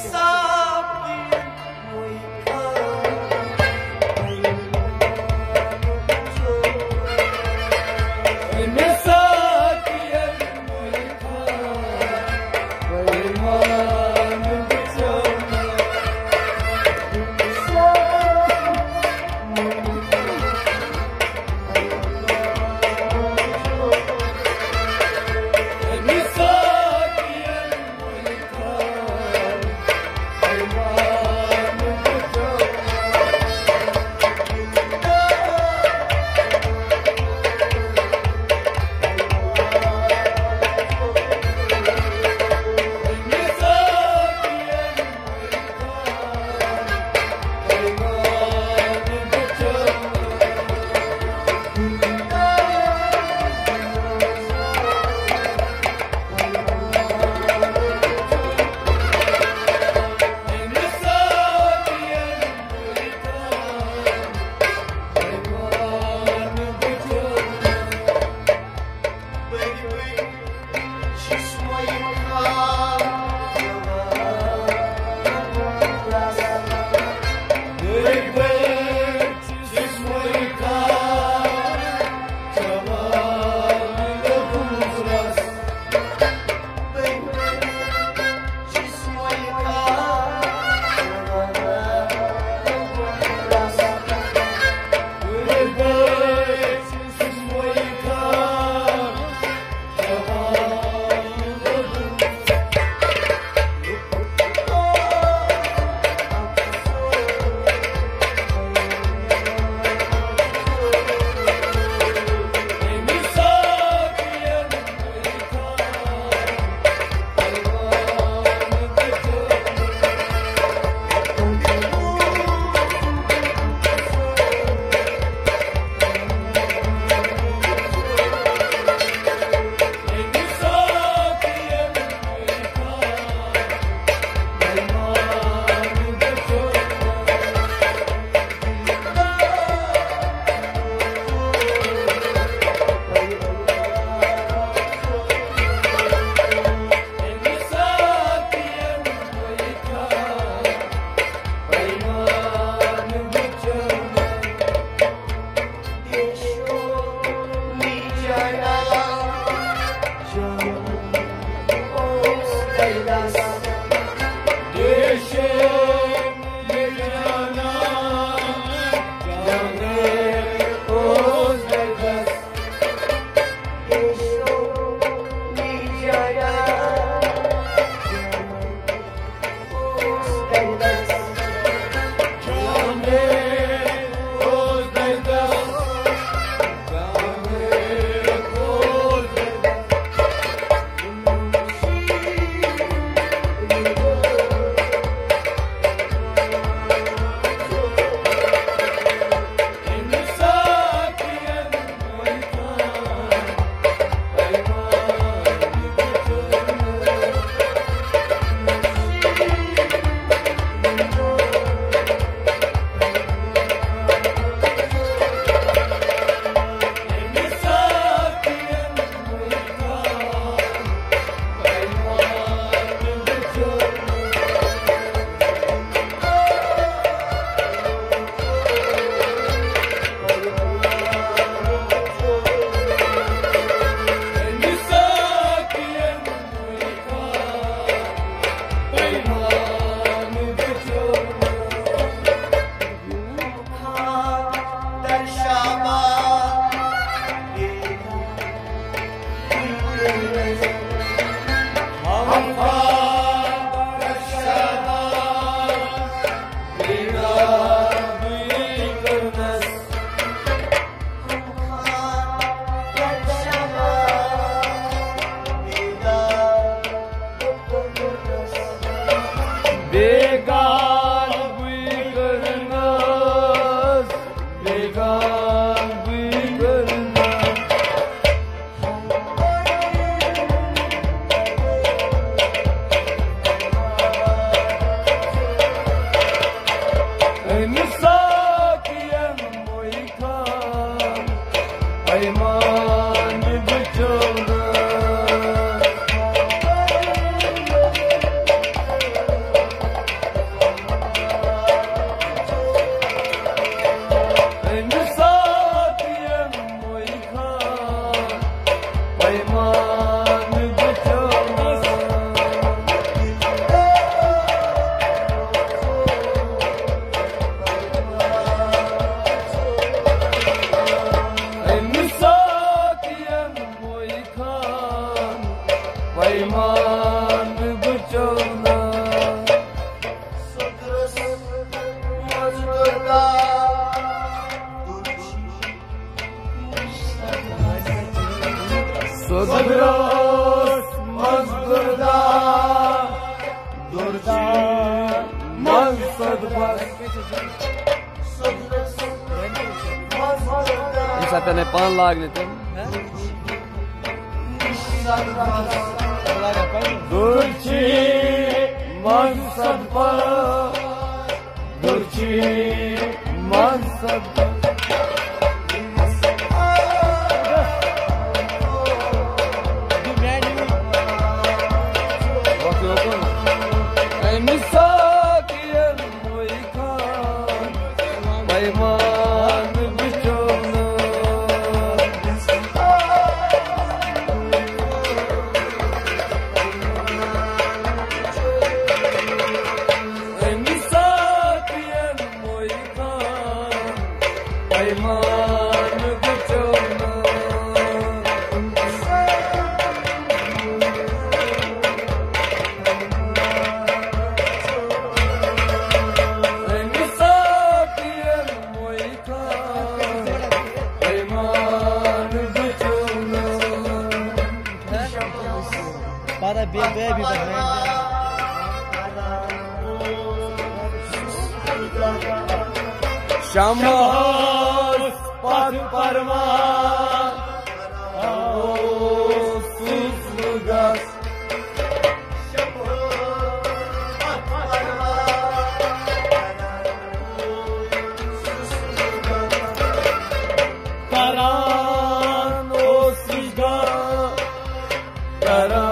so Şamros mazdurda Durda Mansad Bisa tane pan lagne tem. Durci Mansad Durci Şamos pat parmak. Suslu gaz Karan o sizga Karan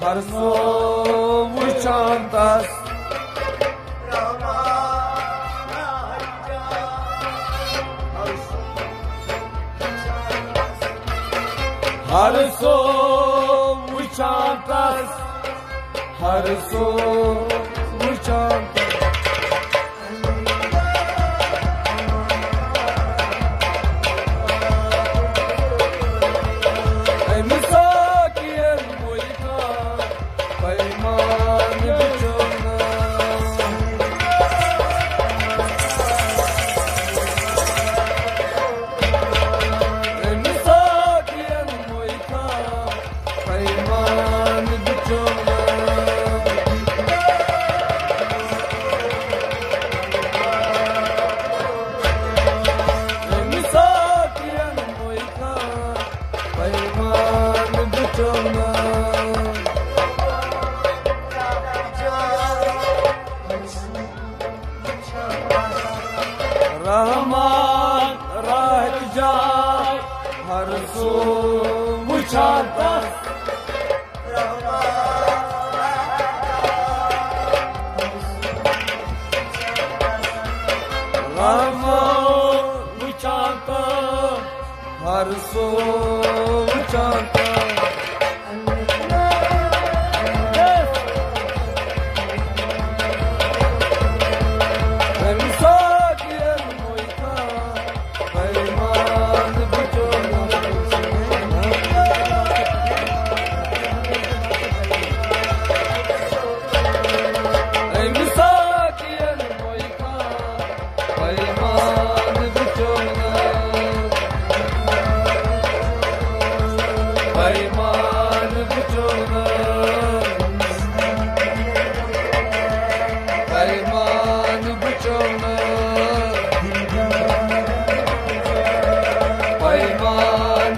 Har so uçan tas Har so uçan tas Rahman Rahcan Har su uçarda Rahman uçarda Har su uçarda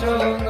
চলো